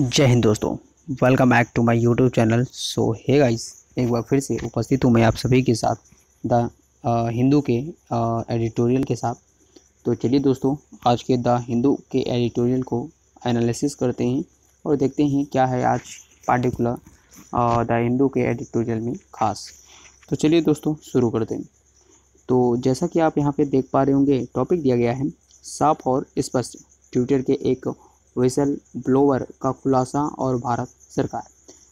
जय हिंद दोस्तों। Welcome back to my YouTube channel so hey guys एक बार फिर से उपस्थित हूँ मैं आप सभी के साथ, द हिंदू के एडिटोरियल के साथ। तो चलिए दोस्तों, आज के द हिंदू के एडिटोरियल को एनालिसिस करते हैं और देखते हैं क्या है आज पार्टिकुलर द हिंदू के एडिटोरियल में खास। तो चलिए दोस्तों, शुरू करते हैं। तो जैसा कि आप यहाँ पर देख पा रहे होंगे टॉपिक दिया गया है, साफ़ और स्पष्ट। ट्विटर के एक विसल ब्लोवर का खुलासा और भारत सरकार।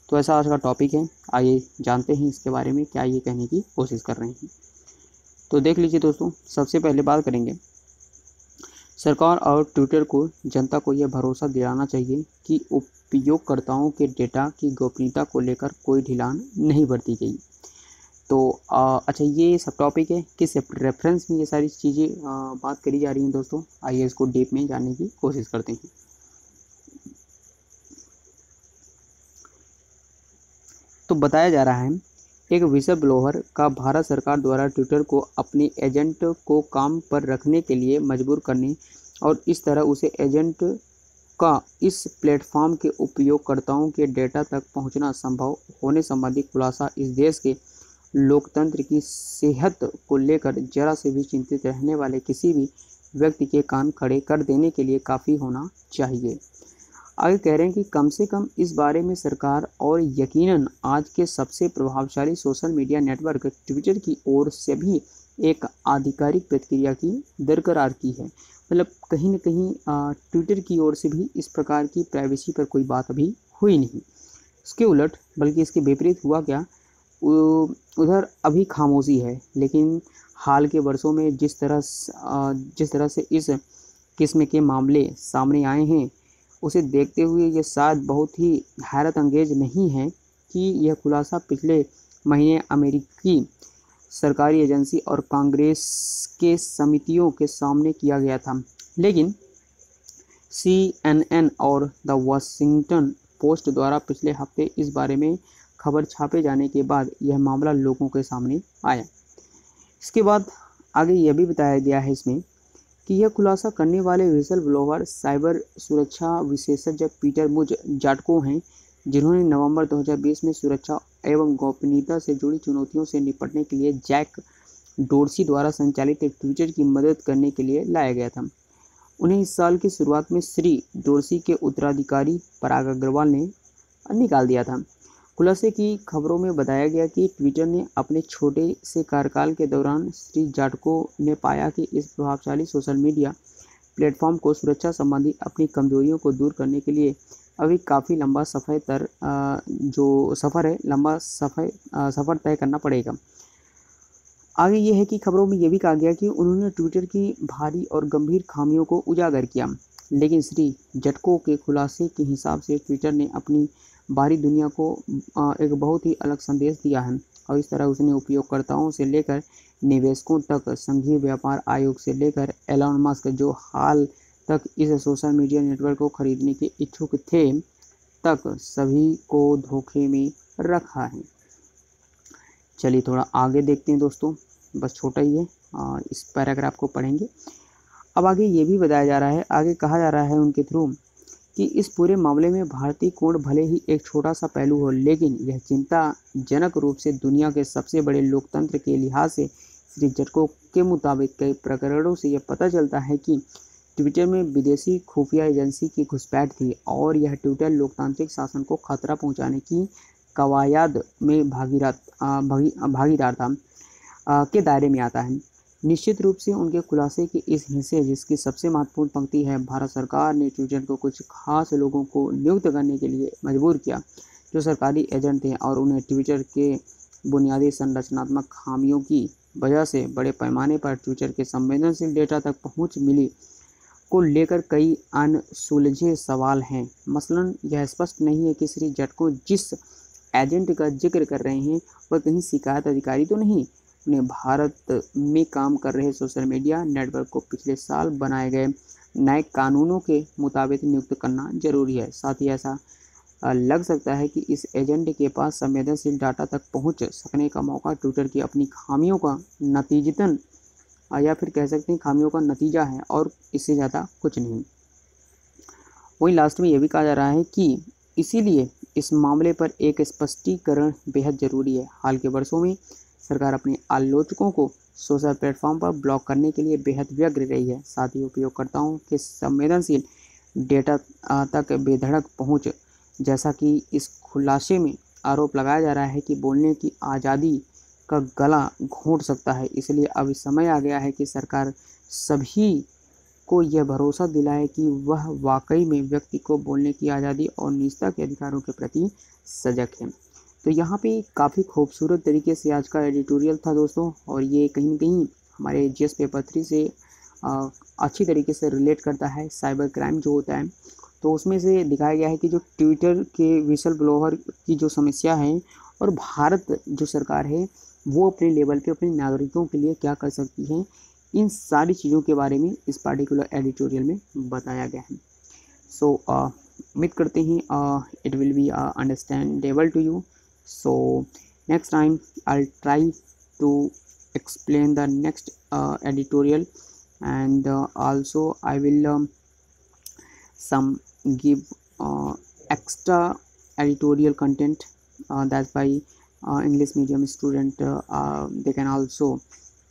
तो ऐसा आज का टॉपिक है। आइए जानते हैं इसके बारे में क्या ये कहने की कोशिश कर रहे हैं। तो देख लीजिए दोस्तों सबसे पहले बात करेंगे। सरकार और ट्विटर को जनता को यह भरोसा दिलाना चाहिए कि उपयोगकर्ताओं के डेटा की गोपनीयता को लेकर कोई ढिलान नहीं बरती गई। तो आ, अच्छा ये सब टॉपिक है। किस रेफरेंस में ये सारी चीज़ें बात करी जा रही हैं दोस्तों? आइए इसको डीप में जानने की कोशिश करते हैं। तो बताया जा रहा है, एक विसल ब्लोअर का भारत सरकार द्वारा ट्विटर को अपने एजेंट को काम पर रखने के लिए मजबूर करने और इस तरह उसे एजेंट का इस प्लेटफॉर्म के उपयोगकर्ताओं के डेटा तक पहुँचना संभव होने संबंधी खुलासा इस देश के लोकतंत्र की सेहत को लेकर जरा से भी चिंतित रहने वाले किसी भी व्यक्ति के कान खड़े कर देने के लिए काफ़ी होना चाहिए। आगे कह रहे हैं कि कम से कम इस बारे में सरकार और यकीनन आज के सबसे प्रभावशाली सोशल मीडिया नेटवर्क ट्विटर की ओर से भी एक आधिकारिक प्रतिक्रिया की दरकरार की है। मतलब कहीं ना कहीं ट्विटर की ओर से भी इस प्रकार की प्राइवेसी पर कोई बात अभी हुई नहीं। इसके उलट, बल्कि इसके विपरीत हुआ क्या उधर अभी खामोशी है, लेकिन हाल के वर्षों में जिस तरह जिस तरह से इस किस्म के मामले सामने आए हैं उसे देखते हुए ये शायद बहुत ही हैरत अंगेज नहीं है कि यह खुलासा पिछले महीने अमेरिकी सरकारी एजेंसी और कांग्रेस के समितियों के सामने किया गया था। लेकिन सी एन एन और द वाशिंगटन पोस्ट द्वारा पिछले हफ़्ते इस बारे में खबर छापे जाने के बाद यह मामला लोगों के सामने आया। इसके बाद आगे यह भी बताया गया है इसमें कि यह खुलासा करने वाले विसल ब्लोवर साइबर सुरक्षा विशेषज्ञ पीटर मुज जाटको हैं, जिन्होंने नवंबर 2020 में सुरक्षा एवं गोपनीयता से जुड़ी चुनौतियों से निपटने के लिए जैक डोरसी द्वारा संचालित एक ट्विटर की मदद करने के लिए लाया गया था। उन्हें इस साल की शुरुआत में श्री डोरसी के उत्तराधिकारी पराग अग्रवाल ने निकाल दिया था। खुलासे की खबरों में बताया गया कि ट्विटर ने अपने छोटे से कार्यकाल के दौरान श्री जाटको ने पाया कि इस प्रभावशाली सोशल मीडिया प्लेटफॉर्म को सुरक्षा संबंधी अपनी कमजोरियों को दूर करने के लिए अभी काफ़ी लंबा सफ़र तर जो सफ़र है, लंबा सफ़र सफ़र तय करना पड़ेगा। आगे ये है कि खबरों में यह भी कहा गया कि उन्होंने ट्विटर की भारी और गंभीर खामियों को उजागर किया। लेकिन श्री जटको के खुलासे के हिसाब से ट्विटर ने अपनी बाहरी दुनिया को एक बहुत ही अलग संदेश दिया है। और इस तरह उसने उपयोगकर्ताओं से लेकर निवेशकों तक, संघीय व्यापार आयोग से लेकर एलॉन मस्क जो हाल तक इस सोशल मीडिया नेटवर्क को खरीदने के इच्छुक थे, तक सभी को धोखे में रखा है। चलिए थोड़ा आगे देखते हैं दोस्तों। बस छोटा ही है इस पैराग्राफ को पढ़ेंगे। अब आगे ये भी बताया जा रहा है, आगे कहा जा रहा है उनके थ्रू कि इस पूरे मामले में भारतीय कोण भले ही एक छोटा सा पहलू हो, लेकिन यह चिंताजनक रूप से दुनिया के सबसे बड़े लोकतंत्र के लिहाज से श्री जटको के मुताबिक कई प्रकरणों से यह पता चलता है कि ट्विटर में विदेशी खुफिया एजेंसी की घुसपैठ थी और यह ट्विटर लोकतांत्रिक शासन को खतरा पहुँचाने की कवायद में भागीदार भागीदार था के दायरे में आता है। निश्चित रूप से उनके खुलासे के इस हिस्से जिसकी सबसे महत्वपूर्ण पंक्ति है, भारत सरकार ने ट्विटर को कुछ खास लोगों को नियुक्त करने के लिए मजबूर किया। जो सरकारी एजेंट थे और उन्हें ट्विटर के बुनियादी संरचनात्मक खामियों की वजह से बड़े पैमाने पर ट्विटर के संवेदनशील डेटा तक पहुँच मिली, को लेकर कई अनसुलझे सवाल हैं। मसलन, यह स्पष्ट नहीं है कि श्री जटको जिस एजेंट का ज़िक्र कर रहे हैं, वह कहीं शिकायत अधिकारी तो नहीं ने भारत में काम कर रहे सोशल मीडिया नेटवर्क को पिछले साल बनाए गए नए कानूनों के मुताबिक नियुक्त करना ज़रूरी है। साथ ही ऐसा लग सकता है कि इस एजेंट के पास संवेदनशील डाटा तक पहुँच सकने का मौका ट्विटर की अपनी खामियों का नतीजतन या फिर कह सकते हैं खामियों का नतीजा है और इससे ज़्यादा कुछ नहीं। वहीं लास्ट में यह भी कहा जा रहा है कि इसीलिए इस मामले पर एक स्पष्टीकरण बेहद ज़रूरी है। हाल के वर्षों में सरकार अपने आलोचकों को सोशल प्लेटफॉर्म पर ब्लॉक करने के लिए बेहद व्यग्र रही है। साथ ही उपयोगकर्ताओं के संवेदनशील डेटा तक बेधड़क पहुँच, जैसा कि इस खुलासे में आरोप लगाया जा रहा है कि बोलने की आज़ादी का गला घोंट सकता है। इसलिए अब समय आ गया है कि सरकार सभी को यह भरोसा दिलाए कि वह वाकई में व्यक्ति को बोलने की आज़ादी और निजता के अधिकारों के प्रति सजग है। तो यहाँ पे काफ़ी खूबसूरत तरीके से आज का एडिटोरियल था दोस्तों और ये कहीं ना कहीं हमारे जी एस पेपर थ्री से आ, अच्छी तरीके से रिलेट करता है साइबर क्राइम जो होता है। तो उसमें से दिखाया गया है कि जो ट्विटर के विसल ब्लोअर की जो समस्या है और भारत जो सरकार है वो अपने लेवल पे अपने नागरिकों के लिए क्या कर सकती है इन सारी चीज़ों के बारे में इस पार्टिकुलर एडिटोरियल में बताया गया है। सो so, उम्मीद करते हैं it will be understandable to you so next time i'll try to explain the next uh, editorial and uh, also i will um, some give uh, extra editorial content uh, that's by uh, english medium student uh, uh, they can also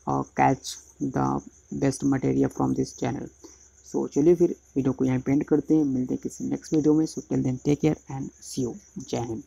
uh, catch the best material from this channel so चलिए फिर video को यहाँ paint करते हैं मिलते हैं किसी next video में so till then take care and see you Jai Hind